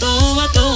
本当はど